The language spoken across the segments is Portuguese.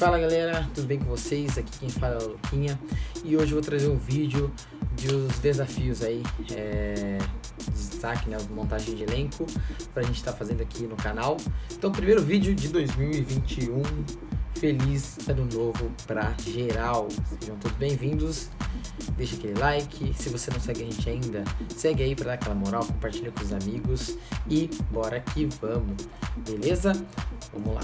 Fala galera, tudo bem com vocês? Aqui quem fala é o Luquinha e hoje eu vou trazer um vídeo dos desafios aí, é, de destaque, né, montagem de elenco pra gente estar tá fazendo aqui no canal. Então, primeiro vídeo de 2021, feliz ano novo pra geral, sejam todos bem-vindos. Deixa aquele like, se você não segue a gente ainda, segue aí pra dar aquela moral, compartilha com os amigos e bora que vamos, beleza? Vamos lá.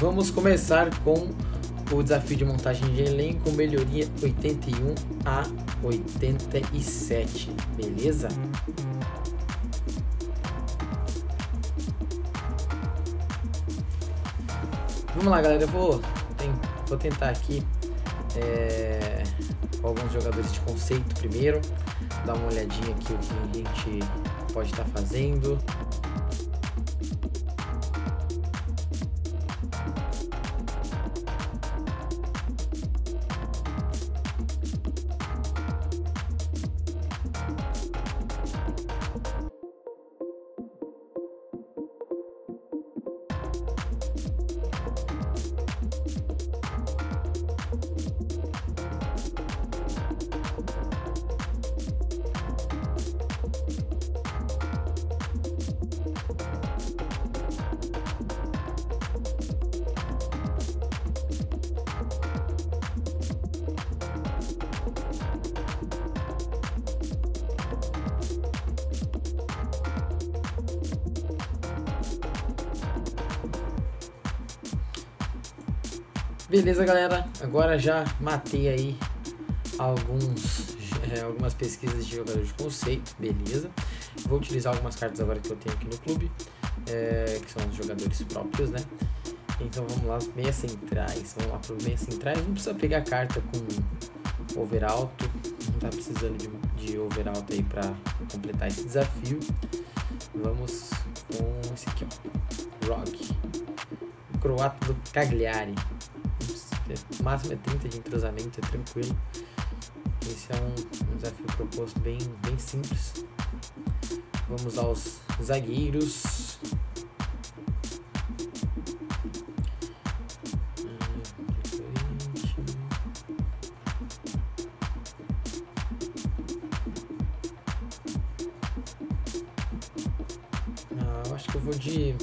Vamos começar com o desafio de montagem de elenco, melhoria 81 a 87, beleza? Vamos lá, galera, eu vou, vou tentar aqui é, alguns jogadores de conceito primeiro, dar uma olhadinha aqui o que a gente pode estar tá fazendo. Beleza, galera. Agora já matei aí alguns, é, algumas pesquisas de jogador de conceito. Beleza. Vou utilizar algumas cartas agora que eu tenho aqui no clube, é, que são os jogadores próprios, né? Então vamos lá, meias centrais. Vamos lá para os meias centrais. Não precisa pegar carta com over alto. Não tá precisando de, de over alto aí para completar esse desafio. Vamos com esse aqui, ó. Rock. Croata do Cagliari. O máximo é 30 de entrosamento, é tranquilo. Esse é um, desafio proposto bem, bem simples. Vamos aos zagueiros. Ah, eu acho que eu vou de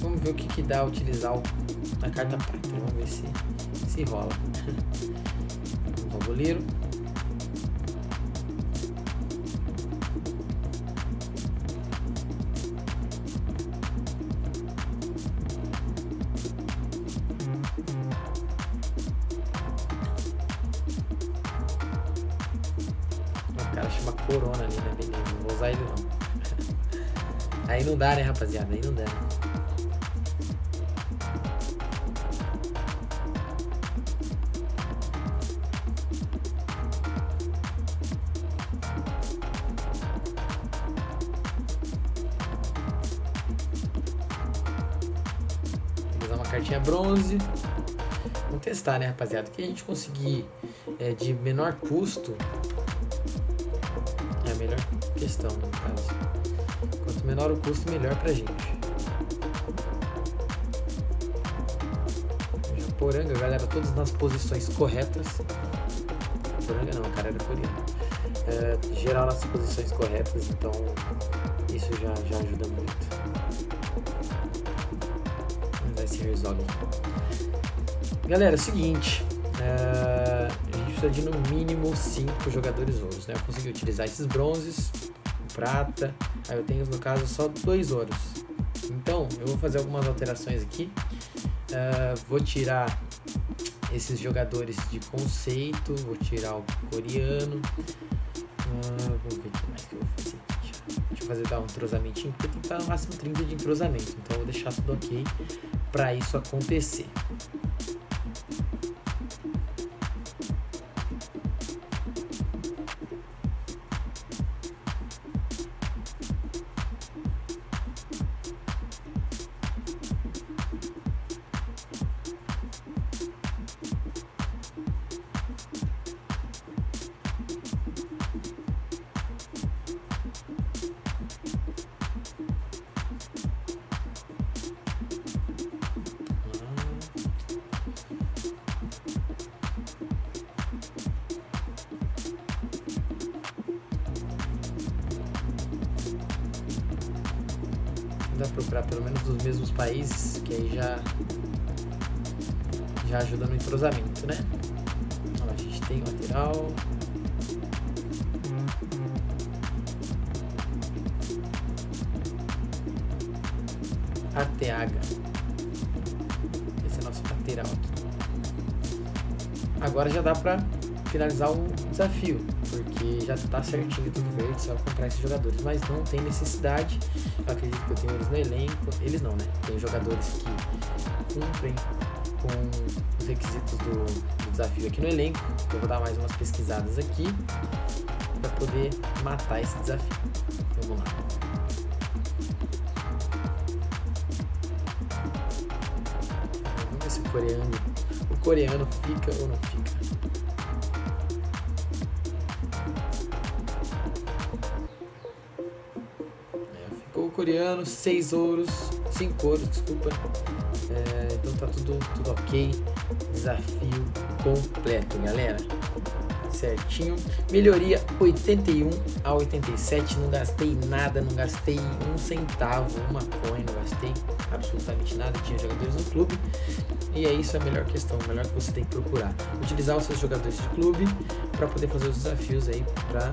Vamos ver o que, que dá utilizar o, a carta prata. Vamos ver se, se rola. O chama Corona ali, né, beleza? Não vou usar ele não. Aí não dá, né, rapaziada? Aí não dá. Cartinha bronze. Vamos testar, né, rapaziada? O que a gente conseguir é, de menor custo é a melhor questão, no caso. Quanto menor o custo, melhor pra gente. Poranga, galera, todas nas posições corretas. Poranga não, cara era coreano. É, geral nas posições corretas, então isso já, já ajuda muito Galera, é seguinte, é, a gente precisa de no mínimo 5 jogadores ouros, né? Eu consegui utilizar esses bronzes, prata, aí eu tenho no caso só dois ouros. Então, eu vou fazer algumas alterações aqui. Uh, vou tirar esses jogadores de conceito, vou tirar o coreano. Uh, vamos ver o que mais que eu vou fazer. Deixa eu fazer dar um entrosamentinho, porque tem que estar no máximo 30 de entrosamento. Então eu vou deixar tudo ok para isso acontecer. Pra procurar pelo menos dos mesmos países, que aí já já ajuda no entrosamento, né? Ó, a gente tem lateral. ATH. Esse é nosso lateral aqui. Agora já dá pra finalizar o desafio, porque já tá certinho tudo verde, só comprar esses jogadores, mas não tem necessidade. Eu acredito que eu tenho eles no elenco, eles não, né? Tem jogadores que cumprem com os requisitos do, do desafio aqui no elenco. Eu vou dar mais umas pesquisadas aqui para poder matar esse desafio. Vamos lá. Vamos ver se o coreano, o coreano fica ou não fica. Coreano, 6 ouros, 5 ouros, desculpa. É, então tá tudo, tudo ok. Desafio completo, galera. Certinho. Melhoria 81 a 87. Não gastei nada, não gastei um centavo, uma coin, não gastei absolutamente nada. Tinha jogadores no clube. E é isso a melhor questão, o melhor que você tem que procurar. Utilizar os seus jogadores de clube para poder fazer os desafios aí para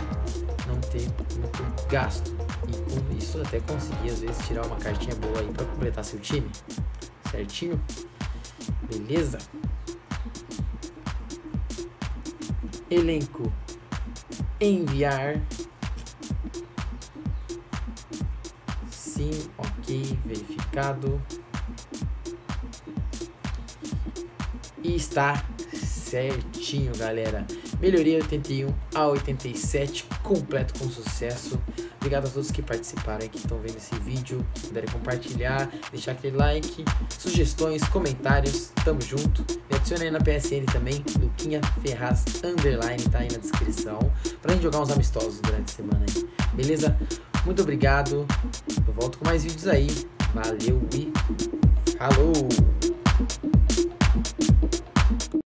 não ter muito gasto. E com isso até conseguir às vezes tirar uma cartinha boa aí para completar seu time. Certinho? Beleza? Elenco. Enviar. Sim, ok, verificado. E está certinho, galera. Melhoria 81 a 87, completo com sucesso. Obrigado a todos que participaram e que estão vendo esse vídeo. Puderem compartilhar, deixar aquele like, sugestões, comentários. Tamo junto. Me adicione aí na PSN também, Luquinha Ferraz Underline, tá aí na descrição. Pra gente jogar uns amistosos durante a semana aí. Beleza? Muito obrigado. Eu volto com mais vídeos aí. Valeu e falou!